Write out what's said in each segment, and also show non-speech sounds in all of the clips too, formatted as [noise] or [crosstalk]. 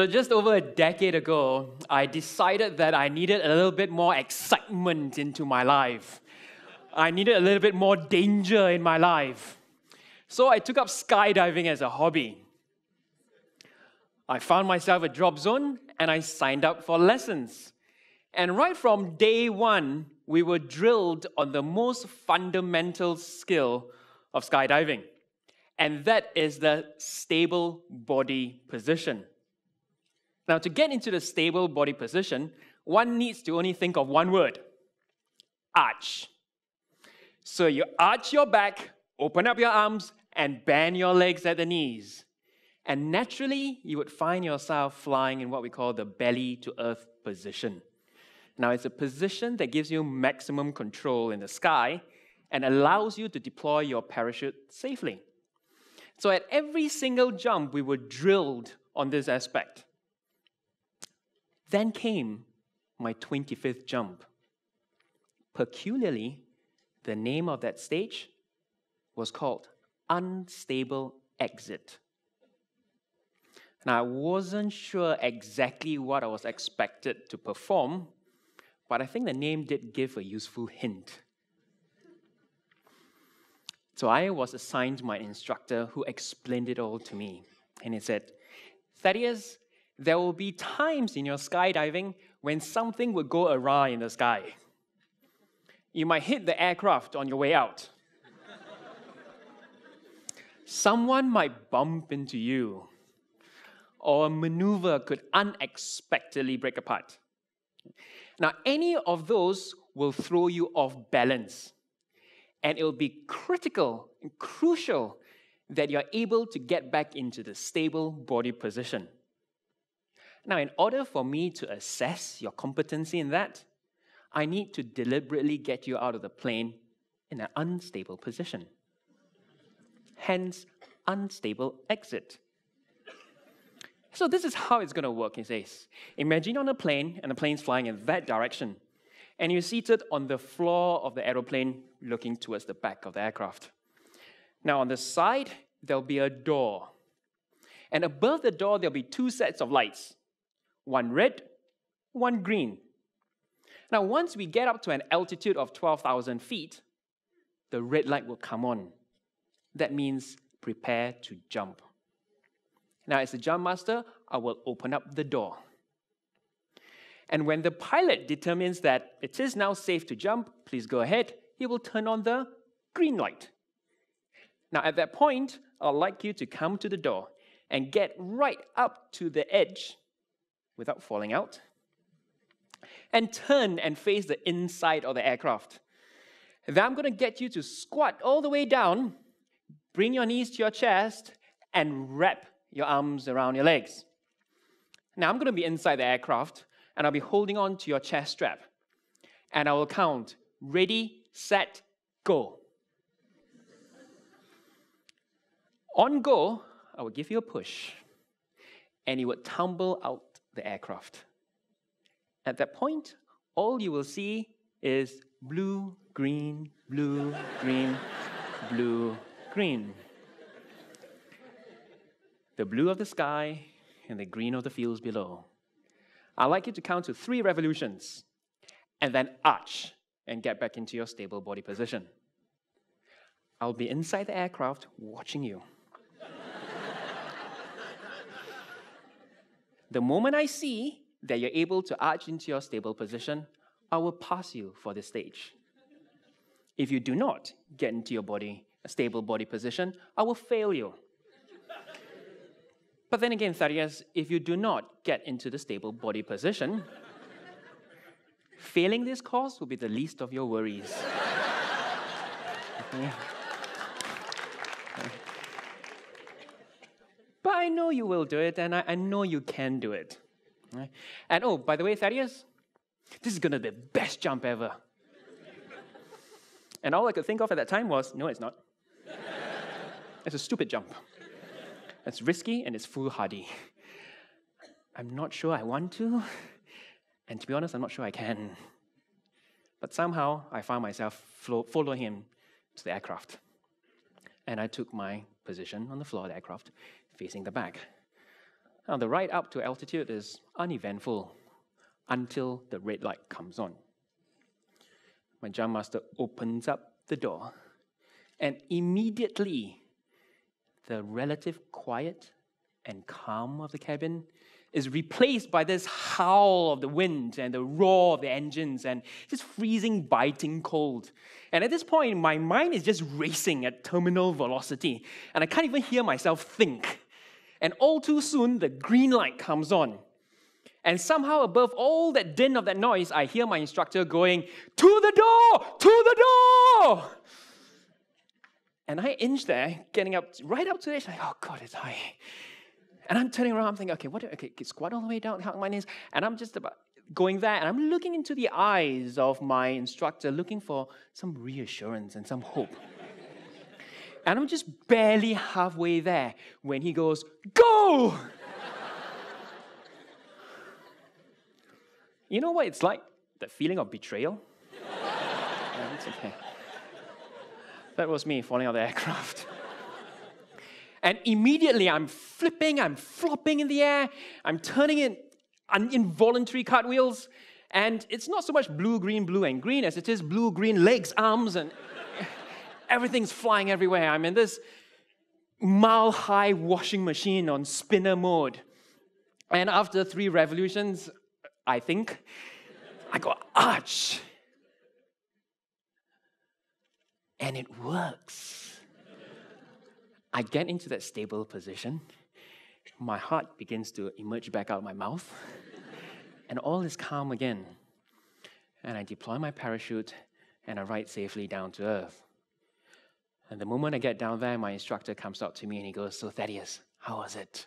So, just over a decade ago, I decided that I needed a little bit more excitement into my life. I needed a little bit more danger in my life. So, I took up skydiving as a hobby. I found myself a drop zone and I signed up for lessons. And right from day one, we were drilled on the most fundamental skill of skydiving, and that is the stable body position. Now, to get into the stable body position, one needs to only think of one word arch. So you arch your back, open up your arms, and bend your legs at the knees. And naturally, you would find yourself flying in what we call the belly to earth position. Now, it's a position that gives you maximum control in the sky and allows you to deploy your parachute safely. So, at every single jump, we were drilled on this aspect. Then came my 25th jump. Peculiarly, the name of that stage was called Unstable Exit. Now, I wasn't sure exactly what I was expected to perform, but I think the name did give a useful hint. So I was assigned my instructor who explained it all to me. And he said, Thaddeus, there will be times in your skydiving when something will go awry in the sky. You might hit the aircraft on your way out. Someone might bump into you, or a maneuver could unexpectedly break apart. Now, any of those will throw you off balance, and it will be critical and crucial that you're able to get back into the stable body position. Now, in order for me to assess your competency in that, I need to deliberately get you out of the plane in an unstable position. Hence, unstable exit. So, this is how it's going to work, he says. Imagine on a plane, and the plane's flying in that direction, and you're seated on the floor of the aeroplane looking towards the back of the aircraft. Now, on the side, there'll be a door. And above the door, there'll be two sets of lights one red, one green. Now, once we get up to an altitude of 12,000 feet, the red light will come on. That means prepare to jump. Now, as the jump master, I will open up the door. And when the pilot determines that it is now safe to jump, please go ahead, he will turn on the green light. Now, at that point, I'd like you to come to the door and get right up to the edge without falling out. And turn and face the inside of the aircraft. Then I'm going to get you to squat all the way down, bring your knees to your chest, and wrap your arms around your legs. Now I'm going to be inside the aircraft, and I'll be holding on to your chest strap. And I will count ready, set, go. On go, I will give you a push, and you would tumble out the aircraft. At that point, all you will see is blue, green, blue, green, blue, green. The blue of the sky and the green of the fields below. I'd like you to count to three revolutions and then arch and get back into your stable body position. I'll be inside the aircraft watching you. The moment I see that you're able to arch into your stable position, I will pass you for the stage. If you do not get into your body, a stable body position, I will fail you. But then again, Thaddeus, if you do not get into the stable body position, failing this course will be the least of your worries. [laughs] But know you will do it, and I, I know you can do it. Right? And oh, by the way, Thaddeus, this is going to be the best jump ever. and all I could think of at that time was no, it's not. it's a stupid jump. It's risky and it's foolhardy. I'm not sure I want to, and to be honest, I'm not sure I can. But somehow I found myself following him to the aircraft. And I took my position on the floor of the aircraft facing the back. Now, the ride up to altitude is uneventful until the red light comes on. My jump master opens up the door, and immediately the relative quiet and calm of the cabin is replaced by this howl of the wind and the roar of the engines and just freezing, biting cold. And at this point, my mind is just racing at terminal velocity, and I can't even hear myself think. And all too soon, the green light comes on. And somehow, above all that din of that noise, I hear my instructor going, To the door! To the door! And I inch there, getting up right up to it. Like, oh God, it's high. And I'm turning around, I'm thinking, okay, what? Okay, squat all the way down, count my knees. And I'm just about going there, and I'm looking into the eyes of my instructor, looking for some reassurance and some hope. And I'm just barely halfway there when he goes, Go! [laughs] you know what it's like? The feeling of betrayal? [laughs] okay. That was me falling out of the aircraft. [laughs] And immediately I'm flipping, I'm flopping in the air, I'm turning in involuntary cartwheels. And it's not so much blue, green, blue, and green as it is blue, green, legs, arms, and everything's flying everywhere. I'm in this mile high washing machine on spinner mode. And after three revolutions, I think, I go, arch. And it works. I get into that stable position. My heart begins to emerge back out of my mouth, and all is calm again. And I deploy my parachute and I ride safely down to earth. And the moment I get down there, my instructor comes up to me and he goes, So, Thaddeus, how was it?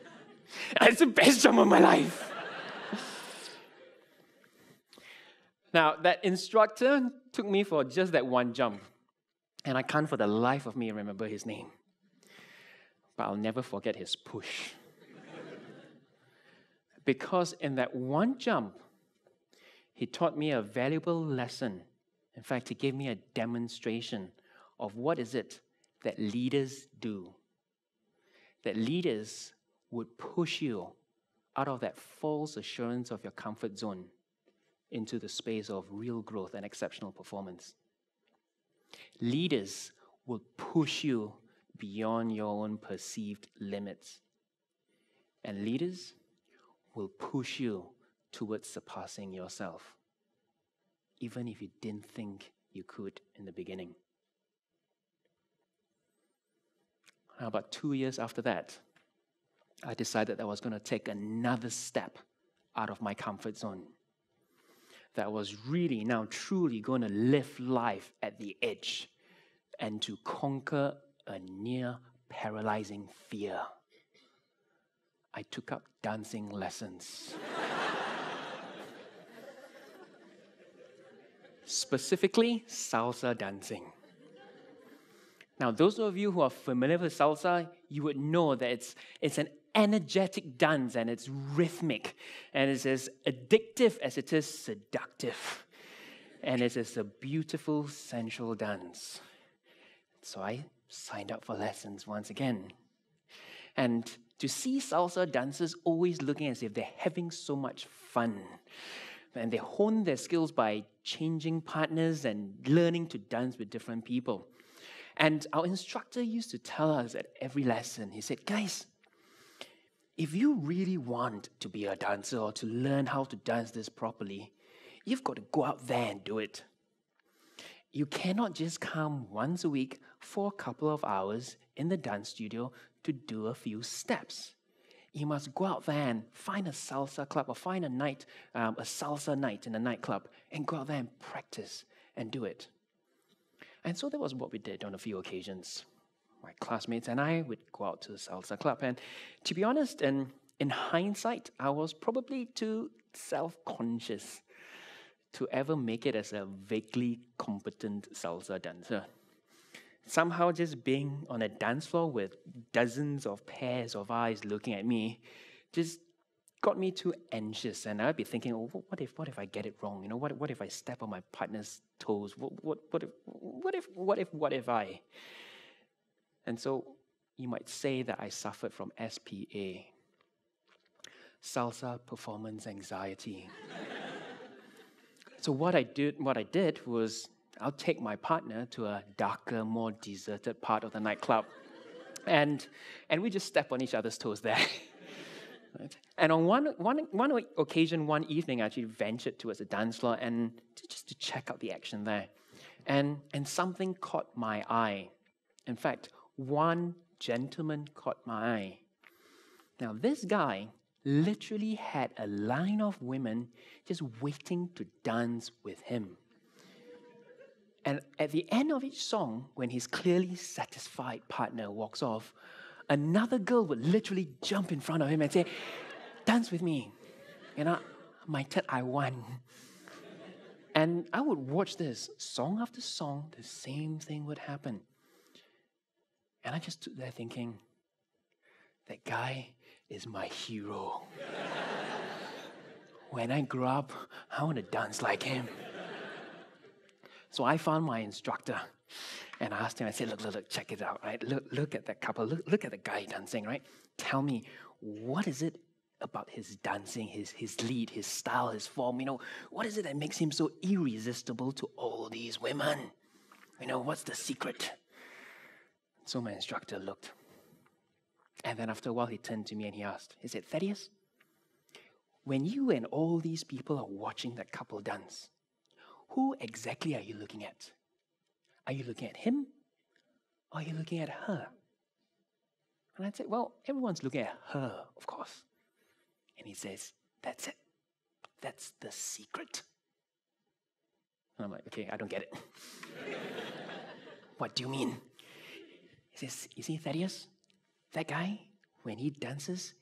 [laughs] it's the best jump of my life. [laughs] now, that instructor took me for just that one jump. And I can't for the life of me remember his name but I'll never forget his push. [laughs] because in that one jump, he taught me a valuable lesson. In fact, he gave me a demonstration of what is it that leaders do. That leaders would push you out of that false assurance of your comfort zone into the space of real growth and exceptional performance. Leaders will push you beyond your own perceived limits. And leaders will push you towards surpassing yourself, even if you didn't think you could in the beginning. About two years after that, I decided that I was going to take another step out of my comfort zone. That I was really now truly going to live life at the edge and to conquer a near paralyzing fear. I took up dancing lessons. [laughs] Specifically, salsa dancing. Now, those of you who are familiar with salsa, you would know that it's, it's an energetic dance and it's rhythmic and it's as addictive as it is seductive. And it's as a beautiful, sensual dance. So I signed up for lessons once again. And to see salsa dancers always looking as if they're having so much fun. And they hone their skills by changing partners and learning to dance with different people. And our instructor used to tell us at every lesson, he said, Guys, if you really want to be a dancer or to learn how to dance this properly, you've got to go out there and do it. You cannot just come once a week for a couple of hours in the dance studio to do a few steps. You must go out there and find a salsa club or find a night, um, a salsa night in a nightclub, and go out there and practice and do it. And so that was what we did on a few occasions. My classmates and I would go out to the salsa club. And to be honest, and in hindsight, I was probably too self conscious to ever make it as a vaguely competent salsa dancer somehow just being on a dance floor with dozens of pairs of eyes looking at me just got me too anxious and I'd be thinking, oh, what if what if I get it wrong? You know, what what if I step on my partner's toes? What what what if what if what if what if I? And so you might say that I suffered from SPA, salsa performance anxiety. so what I did, what I did was I'll take my partner to a darker, more deserted part of the nightclub. And, and we just step on each other's toes there. [laughs] right? And on one, one, one occasion, one evening, I actually ventured towards the dance floor and to, just to check out the action there. And, and something caught my eye. In fact, one gentleman caught my eye. Now, this guy literally had a line of women just waiting to dance with him. And at the end of each song, when his clearly satisfied partner walks off, another girl would literally jump in front of him and say, Dance with me. You know, my turn, I won. And I would watch this song after song, the same thing would happen. And I just stood there thinking, that guy is my hero. [laughs] when I grow up, I want to dance like him. So I found my instructor and I asked him, I said, look, look, look, check it out, right? Look, look at that couple, look, look at the guy dancing, right? Tell me, what is it about his dancing, his, his lead, his style, his form? You know, what is it that makes him so irresistible to all these women? You know, what's the secret? So my instructor looked. And then after a while, he turned to me and he asked, He said, Thaddeus, when you and all these people are watching that couple dance, who exactly are you looking at? Are you looking at him? Are you looking at her? And I'd say, Well, everyone's looking at her, of course. And he says, That's it. That's the secret. And I'm like, Okay, I don't get it. [laughs] what do you mean? He says, You see, Thaddeus, that guy, when he dances,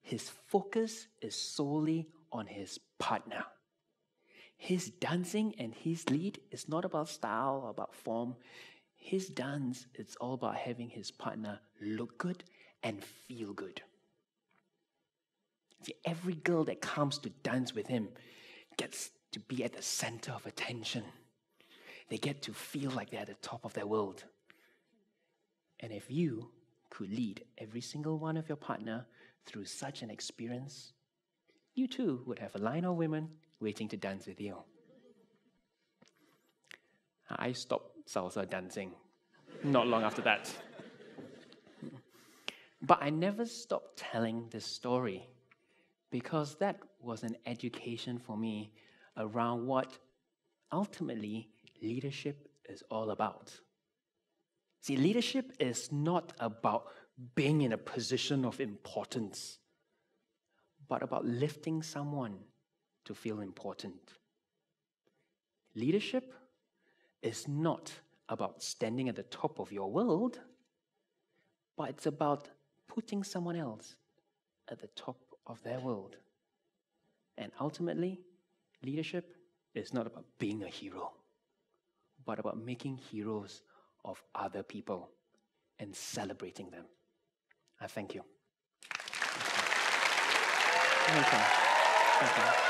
his focus is solely on his partner. His dancing and his lead is not about style or about form. His dance is all about having his partner look good and feel good. See, every girl that comes to dance with him gets to be at the center of attention. They get to feel like they're at the top of their world. And if you could lead every single one of your partner through such an experience, you too would have a line of women waiting to dance with you. I stopped salsa dancing not long after that. But I never stopped telling this story because that was an education for me around what ultimately leadership is all about. See, leadership is not about being in a position of importance, but about lifting someone to feel important. Leadership is not about standing at the top of your world, but it's about putting someone else at the top of their world. And ultimately, leadership is not about being a hero, but about making heroes of other people and celebrating them. I thank you. Thank you. Thank you.